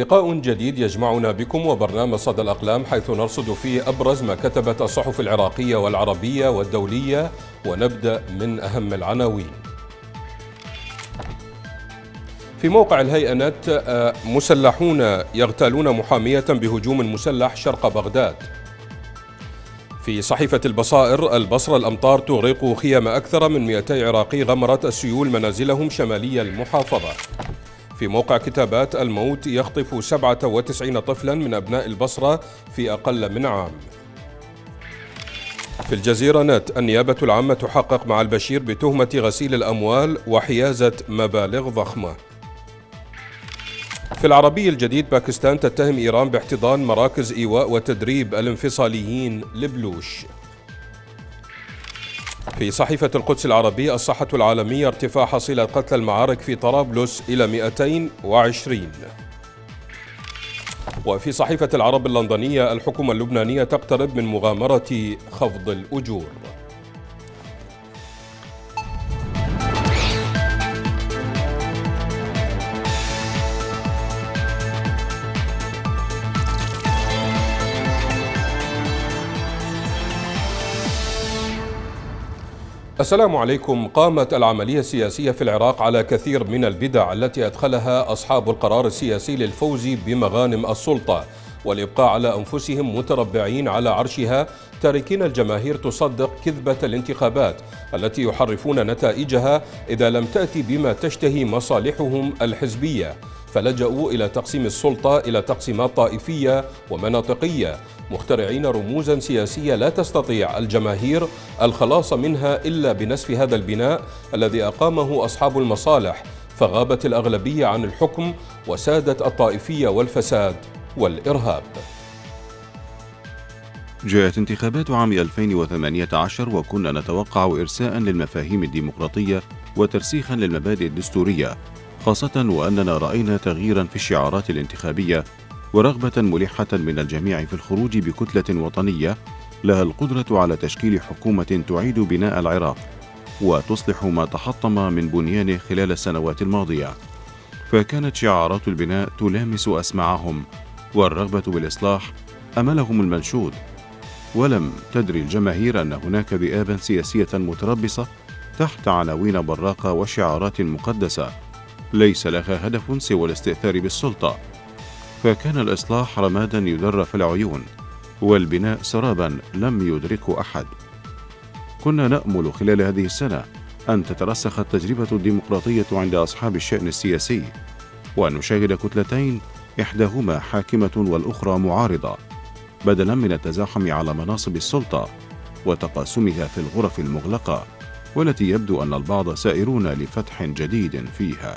لقاء جديد يجمعنا بكم وبرنامج صدى الأقلام حيث نرصد فيه أبرز ما كتبت الصحف العراقية والعربية والدولية ونبدأ من أهم العناوين. في موقع الهيئة نت مسلحون يغتالون محامية بهجوم مسلح شرق بغداد. في صحيفة البصائر البصرة الأمطار تغرق خيام أكثر من 200 عراقي غمرت السيول منازلهم شمالي المحافظة. في موقع كتابات الموت يخطف 97 طفلا من أبناء البصرة في أقل من عام. في الجزيرة نت النيابة العامة تحقق مع البشير بتهمة غسيل الأموال وحيازة مبالغ ضخمة. في العربي الجديد باكستان تتهم إيران باحتضان مراكز إيواء وتدريب الانفصاليين لبلوش. في صحيفة القدس العربية الصحة العالمية ارتفاع حصيلة قتلى المعارك في طرابلس إلى 220 وفي صحيفة العرب اللندنية الحكومة اللبنانية تقترب من مغامرة خفض الأجور. السلام عليكم. قامت العملية السياسية في العراق على كثير من البدع التي أدخلها أصحاب القرار السياسي للفوز بمغانم السلطة والإبقاء على أنفسهم متربعين على عرشها تاركين الجماهير تصدق كذبة الانتخابات التي يحرفون نتائجها إذا لم تأتي بما تشتهي مصالحهم الحزبية. فلجأوا إلى تقسيم السلطة إلى تقسيمات طائفية ومناطقية مخترعين رموزا سياسية لا تستطيع الجماهير الخلاص منها إلا بنسف هذا البناء الذي أقامه أصحاب المصالح فغابت الأغلبية عن الحكم وسادت الطائفية والفساد والإرهاب. جاءت انتخابات عام 2018 وكنا نتوقع إرساء للمفاهيم الديمقراطية وترسيخا للمبادئ الدستورية خاصة وأننا رأينا تغييرا في الشعارات الانتخابية ورغبة ملحة من الجميع في الخروج بكتلة وطنية لها القدرة على تشكيل حكومة تعيد بناء العراق وتصلح ما تحطم من بنيانه خلال السنوات الماضية. فكانت شعارات البناء تلامس أسماعهم والرغبة بالإصلاح أملهم المنشود. ولم تدري الجماهير أن هناك ذئابا سياسية متربصة تحت عناوين براقة وشعارات مقدسة ليس لها هدف سوى الاستئثار بالسلطة. فكان الإصلاح رمادا يدر في العيون والبناء سرابا لم يدركه أحد. كنا نأمل خلال هذه السنة أن تترسخ التجربة الديمقراطية عند أصحاب الشأن السياسي وأن نشاهد كتلتين إحداهما حاكمة والأخرى معارضة بدلا من التزاحم على مناصب السلطة وتقاسمها في الغرف المغلقة والتي يبدو أن البعض سائرون لفتح جديد فيها.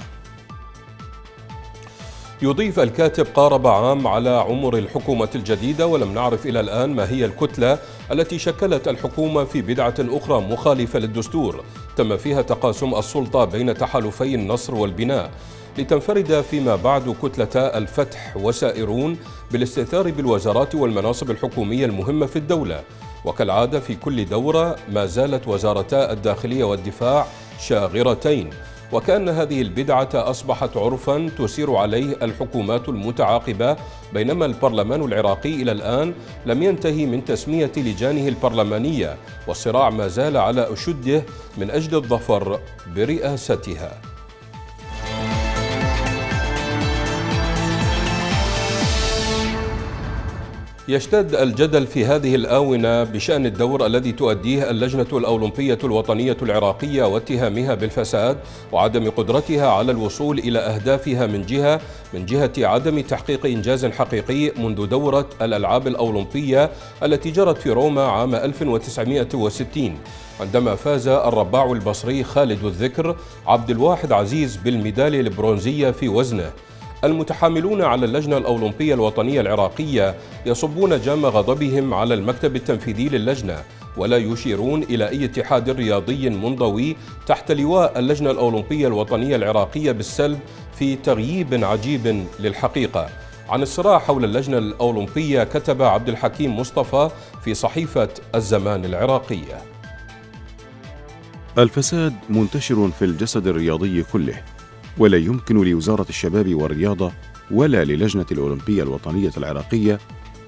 يضيف الكاتب قارب عام على عمر الحكومة الجديدة ولم نعرف إلى الآن ما هي الكتلة التي شكلت الحكومة في بدعة أخرى مخالفة للدستور. تم فيها تقاسم السلطة بين تحالفي النصر والبناء. لتنفرد فيما بعد كتلتا الفتح وسائرون بالاستئثار بالوزارات والمناصب الحكومية المهمة في الدولة. وكالعادة في كل دورة ما زالت وزارتا الداخلية والدفاع شاغرتين. وكأن هذه البدعة أصبحت عرفا تسير عليه الحكومات المتعاقبة بينما البرلمان العراقي إلى الآن لم ينتهي من تسمية لجانه البرلمانية والصراع ما زال على أشده من أجل الظفر برئاستها يشتد الجدل في هذه الآونة بشأن الدور الذي تؤديه اللجنة الأولمبية الوطنية العراقية واتهامها بالفساد وعدم قدرتها على الوصول إلى أهدافها من جهة من جهة عدم تحقيق إنجاز حقيقي منذ دورة الألعاب الأولمبية التي جرت في روما عام 1960 عندما فاز الرباع البصري خالد الذكر عبد الواحد عزيز بالميدالية البرونزية في وزنه. المتحاملون على اللجنة الأولمبية الوطنية العراقية يصبون جام غضبهم على المكتب التنفيذي للجنة ولا يشيرون إلى أي اتحاد رياضي منضوي تحت لواء اللجنة الأولمبية الوطنية العراقية بالسلب في تغييب عجيب للحقيقة. عن الصراع حول اللجنة الأولمبية كتب عبد الحكيم مصطفى في صحيفة الزمان العراقية. الفساد منتشر في الجسد الرياضي كله. ولا يمكن لوزارة الشباب والرياضة ولا للجنة الأولمبية الوطنية العراقية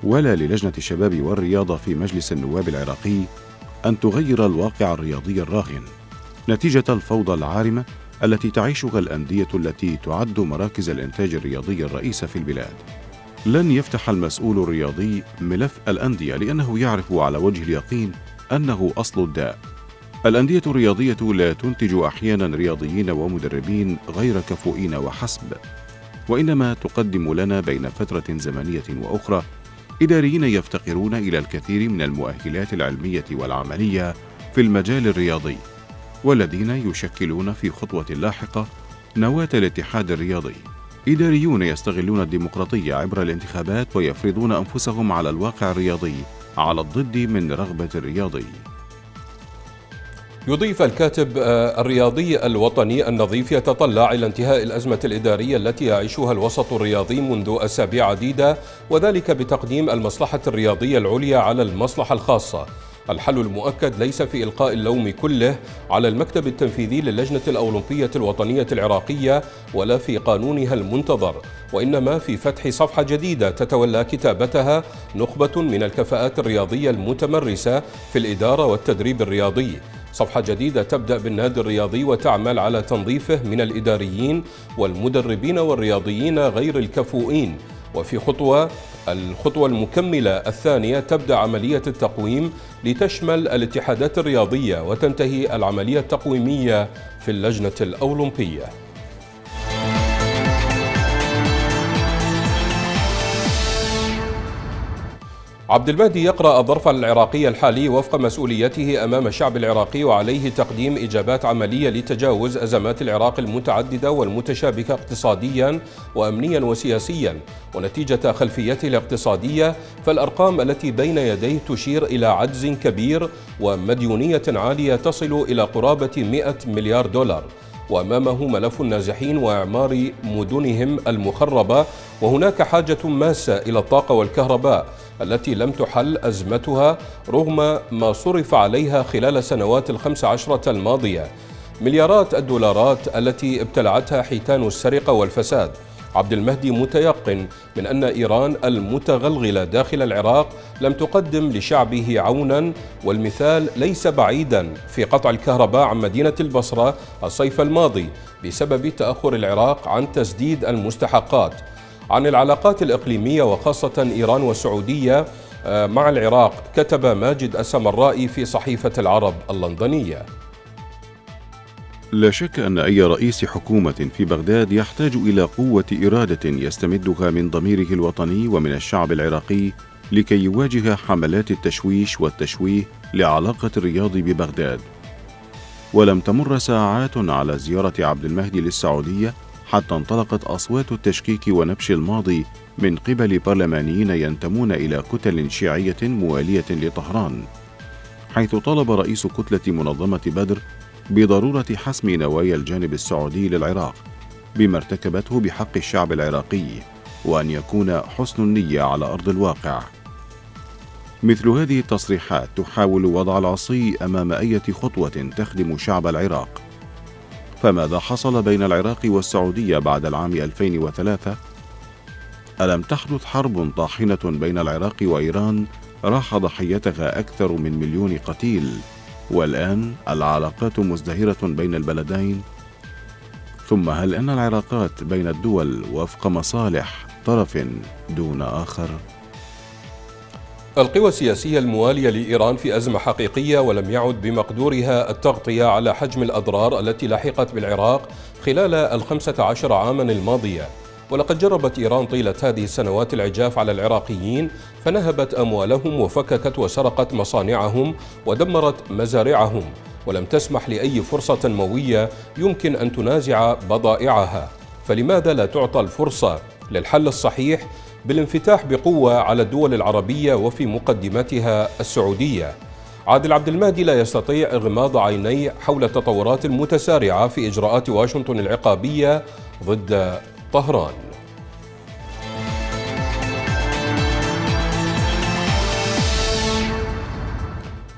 ولا للجنة الشباب والرياضة في مجلس النواب العراقي أن تغير الواقع الرياضي الراهن نتيجة الفوضى العارمة التي تعيشها الأندية التي تعد مراكز الإنتاج الرياضي الرئيسة في البلاد. لن يفتح المسؤول الرياضي ملف الأندية لأنه يعرف على وجه اليقين أنه أصل الداء. الأندية الرياضية لا تنتج أحيانا رياضيين ومدربين غير كفؤين وحسب، وإنما تقدم لنا بين فترة زمنية وأخرى إداريين يفتقرون إلى الكثير من المؤهلات العلمية والعملية في المجال الرياضي. والذين يشكلون في خطوة لاحقة نواة الاتحاد الرياضي. إداريون يستغلون الديمقراطية عبر الانتخابات ويفرضون أنفسهم على الواقع الرياضي على الضد من رغبة الرياضي. يضيف الكاتب الرياضي الوطني النظيف يتطلع إلى انتهاء الأزمة الإدارية التي يعيشها الوسط الرياضي منذ أسابيع عديدة وذلك بتقديم المصلحة الرياضية العليا على المصلحة الخاصة. الحل المؤكد ليس في إلقاء اللوم كله على المكتب التنفيذي للجنة الأولمبية الوطنية العراقية ولا في قانونها المنتظر وإنما في فتح صفحة جديدة تتولى كتابتها نخبة من الكفاءات الرياضية المتمرسة في الإدارة والتدريب الرياضي. صفحة جديدة تبدأ بالنادي الرياضي وتعمل على تنظيفه من الإداريين والمدربين والرياضيين غير الكفؤين. وفي خطوة الخطوة المكملة الثانية تبدأ عملية التقويم لتشمل الاتحادات الرياضية وتنتهي العملية التقويمية في اللجنة الأولمبية. عبد المهدي يقرأ الظرف العراقي الحالي وفق مسؤوليته أمام الشعب العراقي وعليه تقديم إجابات عملية لتجاوز أزمات العراق المتعددة والمتشابكة اقتصاديا وأمنيا وسياسيا ونتيجة خلفيته الاقتصادية فالأرقام التي بين يديه تشير إلى عجز كبير ومديونية عالية تصل إلى قرابة 100 مليار دولار. وأمامه ملف النازحين وأعمار مدنهم المخربة وهناك حاجة ماسة إلى الطاقة والكهرباء التي لم تحل أزمتها رغم ما صرف عليها خلال سنوات الخمس عشرة الماضية. مليارات الدولارات التي ابتلعتها حيتان السرقة والفساد. عبد المهدي متيقن من أن إيران المتغلغلة داخل العراق لم تقدم لشعبه عونا والمثال ليس بعيدا في قطع الكهرباء عن مدينة البصرة الصيف الماضي بسبب تأخر العراق عن تسديد المستحقات. عن العلاقات الإقليمية وخاصة إيران والسعودية آه، مع العراق كتب ماجد السمرائي في صحيفة العرب اللندنية. لا شك أن أي رئيس حكومة في بغداد يحتاج إلى قوة إرادة يستمدها من ضميره الوطني ومن الشعب العراقي لكي يواجه حملات التشويش والتشويه لعلاقة الرياض ببغداد. ولم تمر ساعات على زيارة عبد المهدي للسعودية حتى انطلقت أصوات التشكيك ونبش الماضي من قبل برلمانيين ينتمون إلى كتل شيعية موالية لطهران حيث طالب رئيس كتلة منظمة بدر بضرورة حسم نوايا الجانب السعودي للعراق بما ارتكبته بحق الشعب العراقي وأن يكون حسن النية على أرض الواقع. مثل هذه التصريحات تحاول وضع العصي أمام أية خطوة تخدم شعب العراق. فماذا حصل بين العراق والسعودية بعد العام 2003 ألم تحدث حرب طاحنة بين العراق وإيران؟ راح ضحيتها أكثر من مليون قتيل. والآن العلاقات مزدهرة بين البلدين ثم هل أن العلاقات بين الدول وفق مصالح طرف دون آخر؟ القوى السياسية الموالية لإيران في أزمة حقيقية ولم يعد بمقدورها التغطية على حجم الأضرار التي لحقت بالعراق خلال الخمسة عشر عاما الماضية ولقد جربت إيران طيلة هذه السنوات العجاف على العراقيين فنهبت أموالهم وفككت وسرقت مصانعهم ودمرت مزارعهم ولم تسمح لأي فرصة تنموية يمكن أن تنازع بضائعها. فلماذا لا تعطى الفرصة للحل الصحيح بالانفتاح بقوة على الدول العربية وفي مقدمتها السعودية؟ عادل عبد المهدي لا يستطيع إغماض عينيه حول التطورات المتسارعة في إجراءات واشنطن العقابية ضد طهران.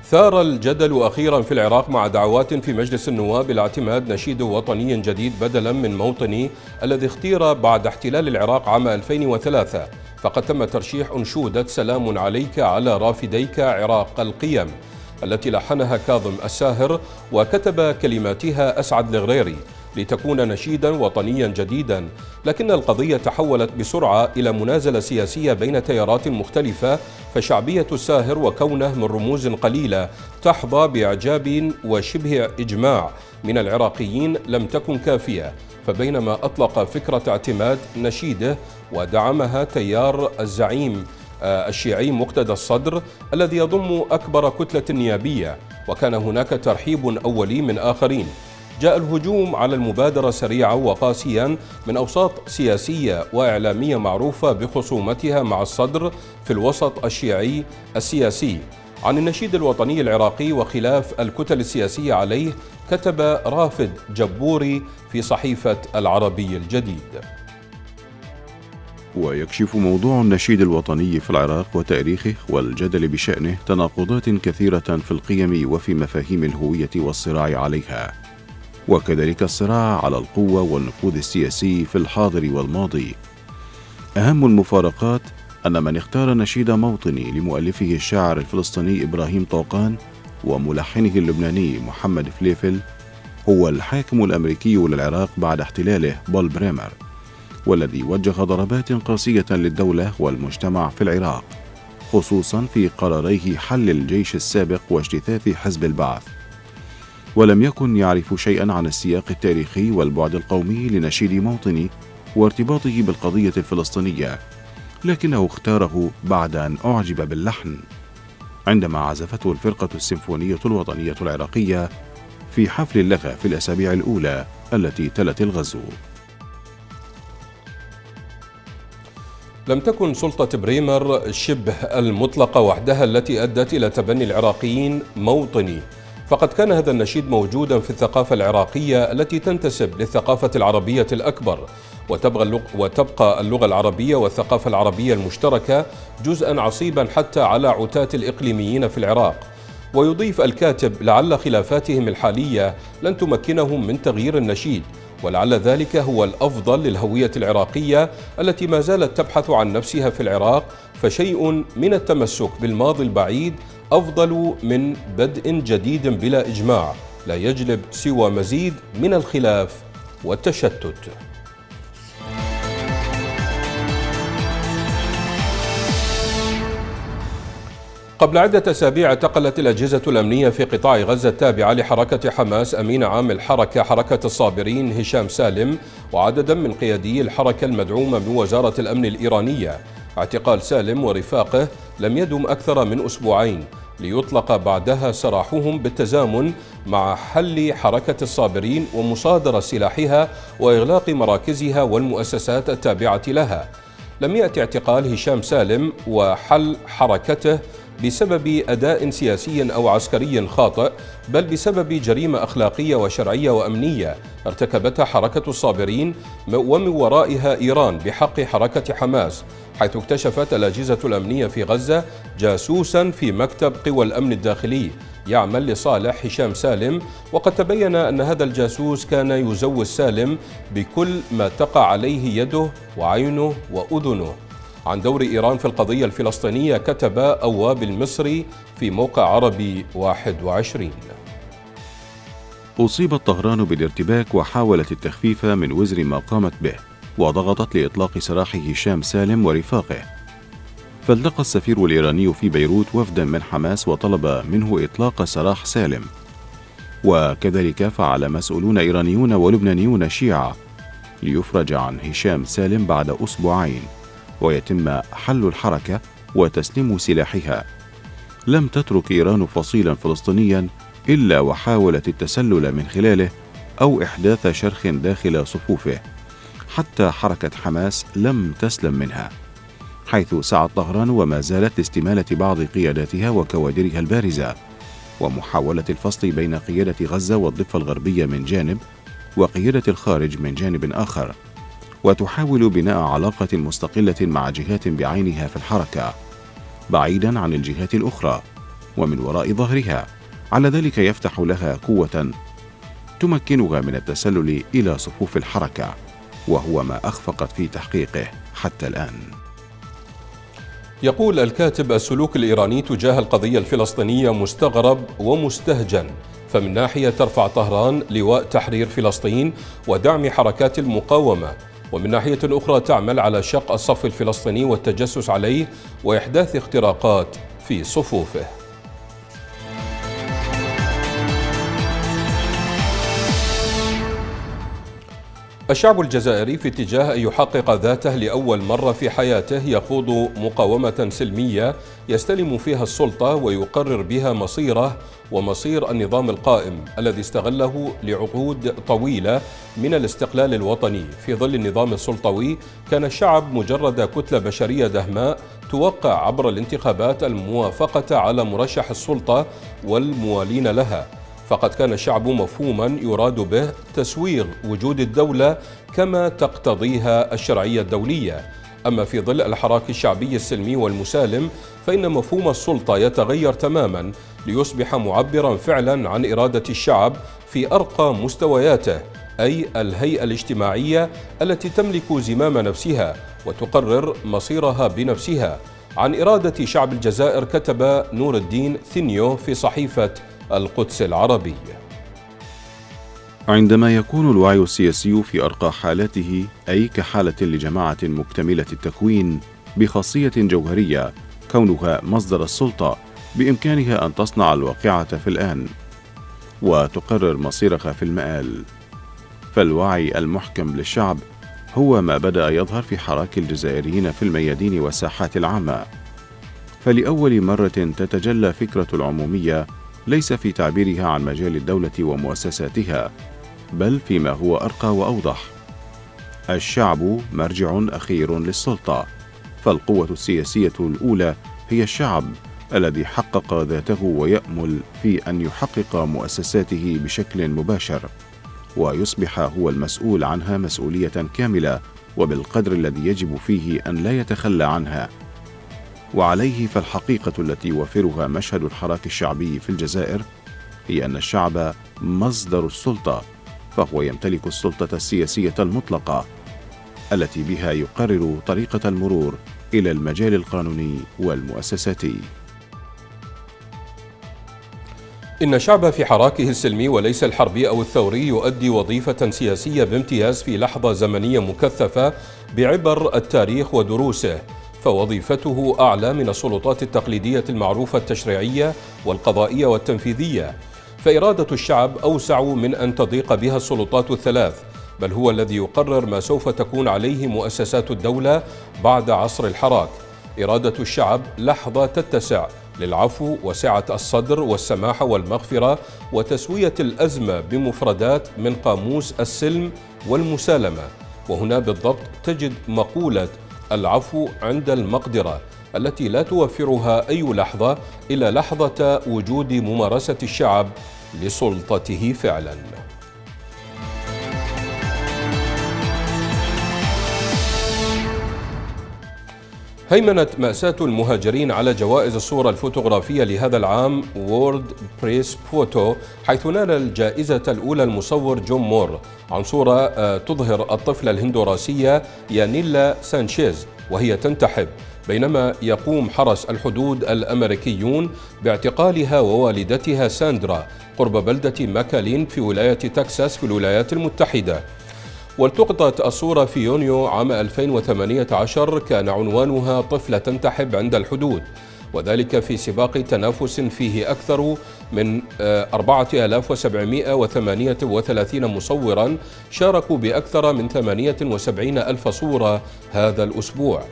ثار الجدل أخيرا في العراق مع دعوات في مجلس النواب إلى اعتماد نشيد وطني جديد بدلا من موطني الذي اختير بعد احتلال العراق عام 2003 فقد تم ترشيح أنشودة سلام عليك على رافديك عراق القيم التي لحنها كاظم الساهر وكتب كلماتها أسعد الغريري. لتكون نشيدا وطنيا جديدا. لكن القضية تحولت بسرعة إلى منازلة سياسية بين تيارات مختلفة فشعبية الساهر وكونه من رموز قليلة تحظى بإعجاب وشبه إجماع من العراقيين لم تكن كافية. فبينما أطلق فكرة اعتماد نشيده ودعمها تيار الزعيم آه، الشيعي مقتدى الصدر الذي يضم أكبر كتلة نيابية. وكان هناك ترحيب أولي من آخرين. جاء الهجوم على المبادرة سريعا وقاسيا من أوساط سياسية وإعلامية معروفة بخصومتها مع الصدر في الوسط الشيعي السياسي. عن النشيد الوطني العراقي وخلاف الكتل السياسية عليه كتب رافد جبوري في صحيفة العربي الجديد. ويكشف موضوع النشيد الوطني في العراق وتاريخه والجدل بشأنه تناقضات كثيرة في القيم وفي مفاهيم الهوية والصراع عليها. وكذلك الصراع على القوة والنفوذ السياسي في الحاضر والماضي. أهم المفارقات أن من اختار نشيد موطني لمؤلفه الشاعر الفلسطيني إبراهيم طوقان وملحنه اللبناني محمد فليفل هو الحاكم الأمريكي للعراق بعد احتلاله بول بريمر والذي وجه ضربات قاسية للدولة والمجتمع في العراق خصوصا في قراريه حل الجيش السابق واجتثاث حزب البعث. ولم يكن يعرف شيئا عن السياق التاريخي والبعد القومي لنشيد موطني وارتباطه بالقضية الفلسطينية لكنه اختاره بعد أن أعجب باللحن. عندما عزفته الفرقة السيمفونية الوطنية العراقية في حفل اللغة في الأسابيع الأولى التي تلت الغزو. لم تكن سلطة بريمر شبه المطلقة وحدها التي أدت إلى تبني العراقيين موطني. فقد كان هذا النشيد موجودا في الثقافة العراقية التي تنتسب للثقافة العربية الأكبر. وتبقى اللغة, العربية والثقافة العربية المشتركة جزءا عصيبا حتى على عتاة الإقليميين في العراق. ويضيف الكاتب لعل خلافاتهم الحالية لن تمكنهم من تغيير النشيد ولعل ذلك هو الأفضل للهوية العراقية التي ما زالت تبحث عن نفسها في العراق فشيء من التمسك بالماضي البعيد أفضل من بدء جديد بلا إجماع لا يجلب سوى مزيد من الخلاف والتشتت. قبل عدة أسابيع اعتقلت الأجهزة الأمنية في قطاع غزة التابعة لحركة حماس أمين عام الحركة حركة الصابرين هشام سالم وعددا من قيادي الحركة المدعومة من وزارة الأمن الإيرانية. اعتقال سالم ورفاقه لم يدم أكثر من أسبوعين ليطلق بعدها سراحهم بالتزامن مع حل حركة الصابرين ومصادرة سلاحها وإغلاق مراكزها والمؤسسات التابعة لها. لم يأتي اعتقال هشام سالم وحل حركته بسبب أداء سياسي أو عسكري خاطئ بل بسبب جريمة أخلاقية وشرعية وأمنية ارتكبتها حركة الصابرين ومن ورائها إيران بحق حركة حماس. حيث اكتشفت الأجهزة الأمنية في غزة جاسوسا في مكتب قوى الأمن الداخلي. يعمل لصالح هشام سالم وقد تبين أن هذا الجاسوس كان يزوج سالم بكل ما تقع عليه يده وعينه وأذنه. عن دور إيران في القضية الفلسطينية كتب أواب المصري في موقع عربي 21 أصيبت طهران بالارتباك وحاولت التخفيف من وزر ما قامت به. وضغطت لإطلاق سراح هشام سالم ورفاقه. فالتقى السفير الإيراني في بيروت وفدا من حماس وطلب منه إطلاق سراح سالم. وكذلك فعل مسؤولون إيرانيون ولبنانيون شيعة ليفرج عن هشام سالم بعد أسبوعين ويتم حل الحركة وتسليم سلاحها. لم تترك إيران فصيلا فلسطينيا إلا وحاولت التسلل من خلاله أو إحداث شرخ داخل صفوفه. حتى حركة حماس لم تسلم منها حيث سعت طهران وما زالت لاستمالة بعض قياداتها وكوادرها البارزة ومحاولة الفصل بين قيادة غزة والضفة الغربية من جانب وقيادة الخارج من جانب آخر وتحاول بناء علاقة مستقلة مع جهات بعينها في الحركة بعيدا عن الجهات الأخرى ومن وراء ظهرها على ذلك يفتح لها قوة تمكنها من التسلل إلى صفوف الحركة. وهو ما أخفقت في تحقيقه حتى الآن. يقول الكاتب السلوك الإيراني تجاه القضية الفلسطينية مستغرب ومستهجن فمن ناحية ترفع طهران لواء تحرير فلسطين ودعم حركات المقاومة ومن ناحية أخرى تعمل على شق الصف الفلسطيني والتجسس عليه وإحداث اختراقات في صفوفه. الشعب الجزائري في اتجاه أن يحقق ذاته لأول مرة في حياته يخوض مقاومة سلمية يستلم فيها السلطة ويقرر بها مصيره ومصير النظام القائم الذي استغله لعقود طويلة من الاستقلال الوطني. في ظل النظام السلطوي كان الشعب مجرد كتلة بشرية دهماء توقع عبر الانتخابات الموافقة على مرشح السلطة والموالين لها. فقد كان الشعب مفهوما يراد به تسويغ وجود الدولة كما تقتضيها الشرعية الدولية. أما في ظل الحراك الشعبي السلمي والمسالم فإن مفهوم السلطة يتغير تماما ليصبح معبرا فعلا عن إرادة الشعب في أرقى مستوياته أي الهيئة الاجتماعية التي تملك زمام نفسها وتقرر مصيرها بنفسها. عن إرادة شعب الجزائر كتب نور الدين ثينيو في صحيفة القدس العربي. عندما يكون الوعي السياسي في أرقى حالاته أي كحالة لجماعة مكتملة التكوين بخاصية جوهرية كونها مصدر السلطة بإمكانها أن تصنع الواقعة في الآن. وتقرر مصيرها في المآل. فالوعي المحكم للشعب هو ما بدأ يظهر في حراك الجزائريين في الميادين والساحات العامة. فلأول مرة تتجلى فكرة العمومية ليس في تعبيرها عن مجال الدولة ومؤسساتها بل فيما هو أرقى وأوضح. الشعب مرجع أخير للسلطة فالقوة السياسية الأولى هي الشعب الذي حقق ذاته ويأمل في أن يحقق مؤسساته بشكل مباشر ويصبح هو المسؤول عنها مسؤولية كاملة وبالقدر الذي يجب فيه أن لا يتخلى عنها. وعليه فالحقيقة التي يوفرها مشهد الحراك الشعبي في الجزائر هي أن الشعب مصدر السلطة فهو يمتلك السلطة السياسية المطلقة التي بها يقرر طريقة المرور إلى المجال القانوني والمؤسساتي. إن الشعب في حراكه السلمي وليس الحربي أو الثوري يؤدي وظيفة سياسية بامتياز في لحظة زمنية مكثفة بعبر التاريخ ودروسه. فوظيفته أعلى من السلطات التقليدية المعروفة التشريعية والقضائية والتنفيذية. فإرادة الشعب أوسع من أن تضيق بها السلطات الثلاث بل هو الذي يقرر ما سوف تكون عليه مؤسسات الدولة بعد عصر الحراك. إرادة الشعب لحظة تتسع للعفو وسعة الصدر والسماحة والمغفرة وتسوية الأزمة بمفردات من قاموس السلم والمسالمة. وهنا بالضبط تجد مقولة العفو عند المقدرة التي لا توفرها أي لحظة إلى لحظة وجود ممارسة الشعب لسلطته فعلاً. هيمنت مأساة المهاجرين على جوائز الصورة الفوتوغرافية لهذا العام World Press Photo حيث نال الجائزة الأولى المصور جون مور عن صورة آه، تظهر الطفلة الهندوراسية يانيلا سانشيز وهي تنتحب. بينما يقوم حرس الحدود الأمريكيون باعتقالها ووالدتها ساندرا قرب بلدة ماكالين في ولاية تكساس في الولايات المتحدة. والتقطت الصورة في يونيو عام 2018 كان عنوانها طفلة تنتحب عند الحدود وذلك في سباق تنافس فيه أكثر من 4738 آه، مصورا شاركوا بأكثر من 78 ألف صورة هذا الأسبوع.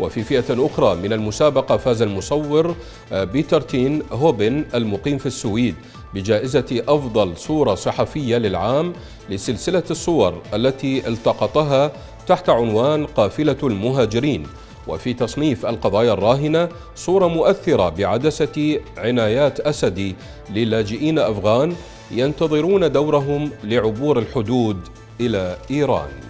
وفي فئة أخرى من المسابقة فاز المصور آه، بيتر تين هوبن المقيم في السويد بجائزة أفضل صورة صحفية للعام لسلسلة الصور التي التقطها تحت عنوان قافلة المهاجرين. وفي تصنيف القضايا الراهنة صورة مؤثرة بعدسة عنايات أسدي للاجئين أفغان ينتظرون دورهم لعبور الحدود إلى إيران.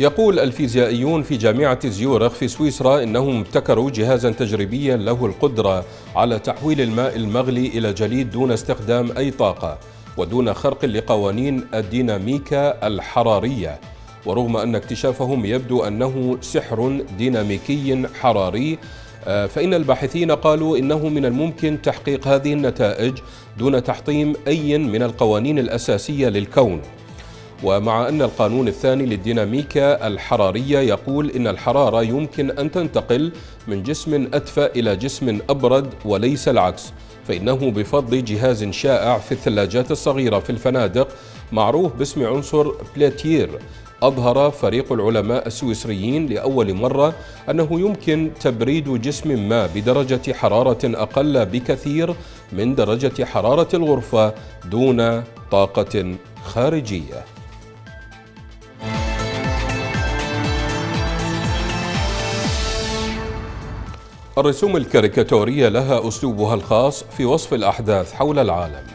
يقول الفيزيائيون في جامعة زيورخ في سويسرا إنهم ابتكروا جهازا تجريبيا له القدرة على تحويل الماء المغلي إلى جليد دون استخدام أي طاقة ودون خرق لقوانين الديناميكا الحرارية. ورغم أن اكتشافهم يبدو أنه سحر ديناميكي حراري آه، فإن الباحثين قالوا إنه من الممكن تحقيق هذه النتائج دون تحطيم أي من القوانين الأساسية للكون. ومع أن القانون الثاني للديناميكا الحرارية يقول إن الحرارة يمكن أن تنتقل من جسم أدفأ إلى جسم أبرد وليس العكس فإنه بفضل جهاز شائع في الثلاجات الصغيرة في الفنادق معروف باسم عنصر بلاتير أظهر فريق العلماء السويسريين لأول مرة أنه يمكن تبريد جسم ما بدرجة حرارة أقل بكثير من درجة حرارة الغرفة دون طاقة خارجية. الرسوم الكاريكاتورية لها أسلوبها الخاص في وصف الأحداث حول العالم.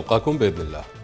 نلقاكم بإذن الله.